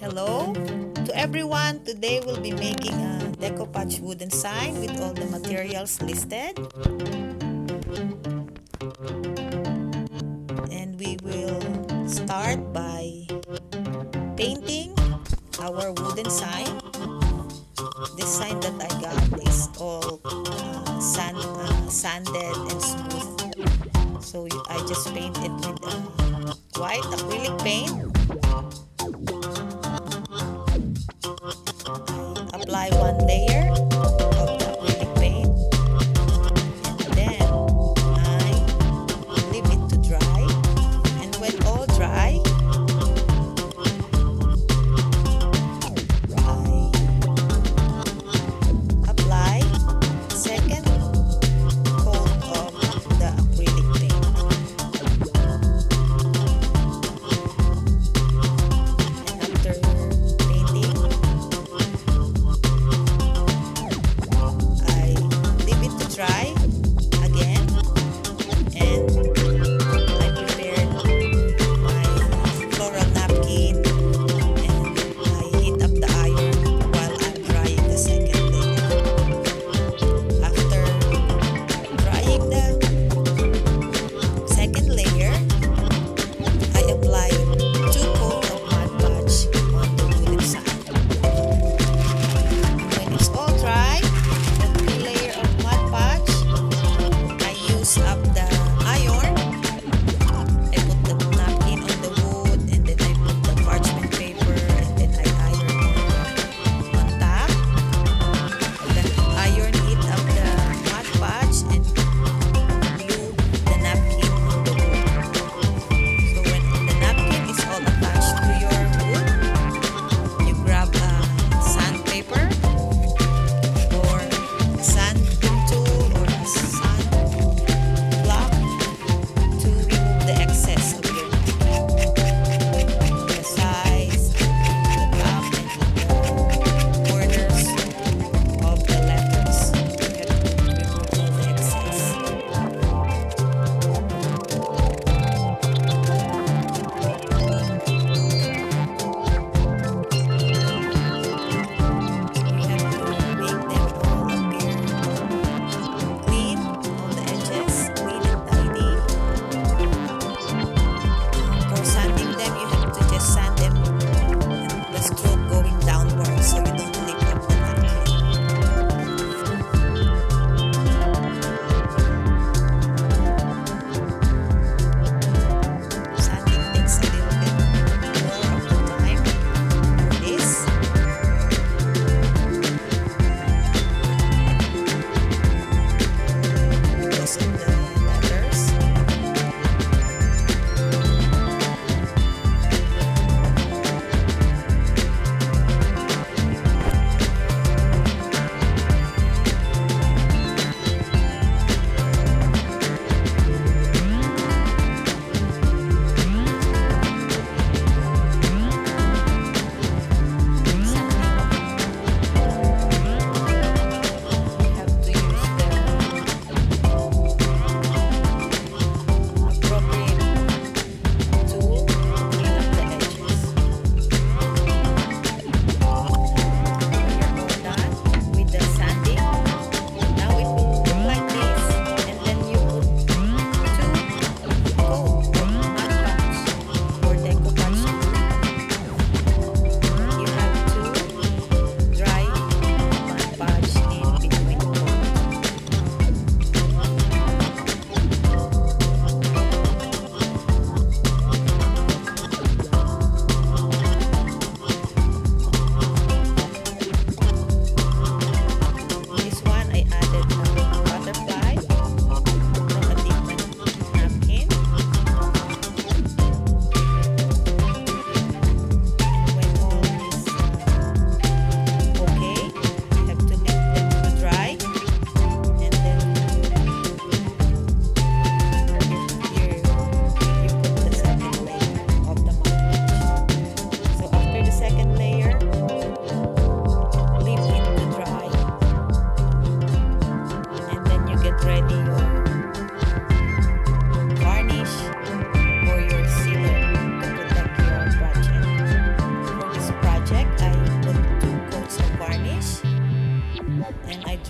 Hello to everyone. Today we'll be making a decoupage wooden sign with all the materials listed. And we will start by painting our wooden sign. This sign that I got is all uh, sand, uh, sanded and smooth. So I just paint it with uh, Right, tá Billy bem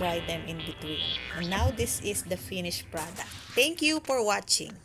dry them in between. And now this is the finished product. Thank you for watching.